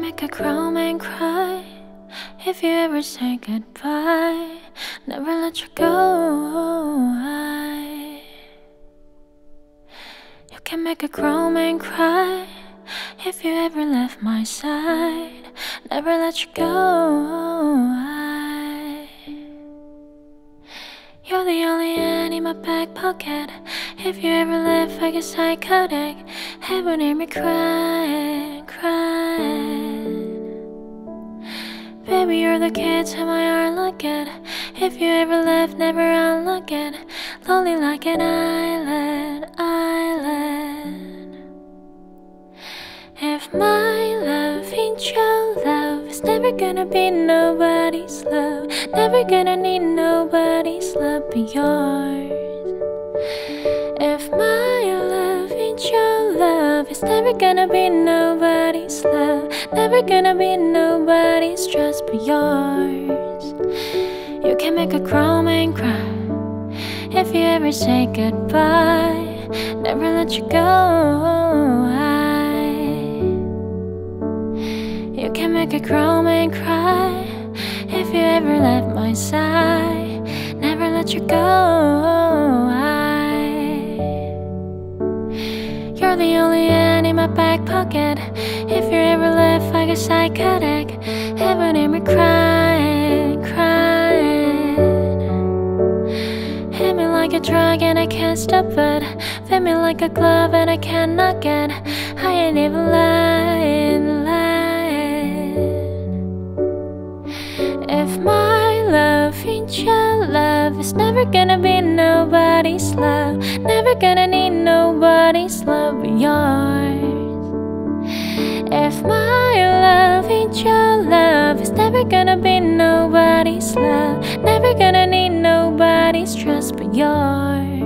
make a grown man cry. If you ever say goodbye Never let you go. I, You can make a grown man cry. If you ever left my side Never let you go. I, You're the only end in my back pocket. If you ever left I guess I could Ever hear me cry. You're the kid my heart, look it. If you ever left, never unlock it. Lonely like an island, island. If my love ain't your love, it's never gonna be nobody's love. Never gonna need nobody's love but yours. It's never gonna be nobody's love. Never gonna be nobody's trust but yours. You can make a grown man cry if you ever say goodbye. Never let you go. I, you can make a grown man cry if you ever left my side. Never let you go. Pocket. If you ever left, I guess psychotic. Heaven hear me crying, crying. Hit me like a drug and I can't stop it. Fit me like a glove and I cannot get. I ain't even lying, lying. If my love ain't your love, it's never gonna be nobody's love. Never gonna need nobody's love but yours. Your love, it's never gonna be nobody's love. Never gonna need nobody's trust but yours.